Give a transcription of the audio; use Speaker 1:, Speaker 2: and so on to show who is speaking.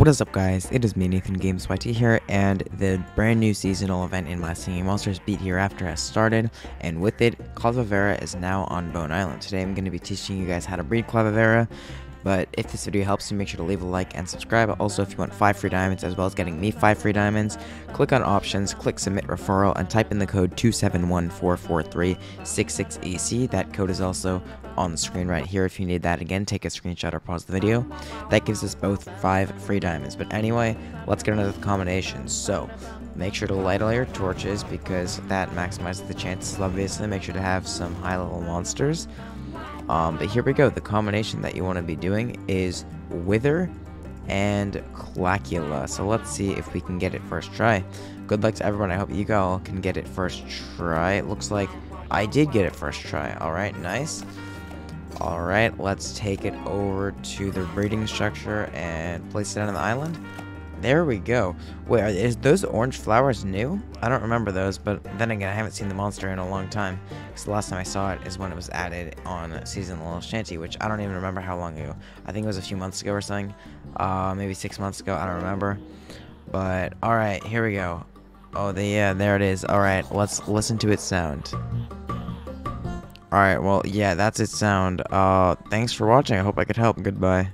Speaker 1: What is up guys, it is me Nathan Games YT here and the brand new seasonal event in My Singing Monsters Beat Hereafter has started and with it, Clavavera is now on Bone Island. Today I'm going to be teaching you guys how to breed Clavavera but if this video helps you, make sure to leave a like and subscribe. Also, if you want 5 free diamonds as well as getting me 5 free diamonds, click on options, click submit referral, and type in the code 27144366EC. That code is also on the screen right here if you need that again. Take a screenshot or pause the video. That gives us both 5 free diamonds. But anyway, let's get into the combinations. So, make sure to light all your torches because that maximizes the chances, obviously. Make sure to have some high level monsters. Um, but here we go. The combination that you want to be doing is Withur and Clackula. So let's see if we can get it first try. Good luck to everyone. I hope you all can get it first try. It looks like I did get it first try. Alright, nice. Alright, let's take it over to the breeding structure and place it on the island. There we go. Wait, are, is those orange flowers new? I don't remember those, but then again, I haven't seen the monster in a long time. Because the last time I saw it is when it was added on Seasonal Shanty, which I don't even remember how long ago. I think it was a few months ago or something. Uh, maybe six months ago, I don't remember. But, alright, here we go. Oh, the, yeah, there it is. Alright, let's listen to its sound. Alright, well, yeah, that's its sound. Uh, thanks for watching. I hope I could help. Goodbye.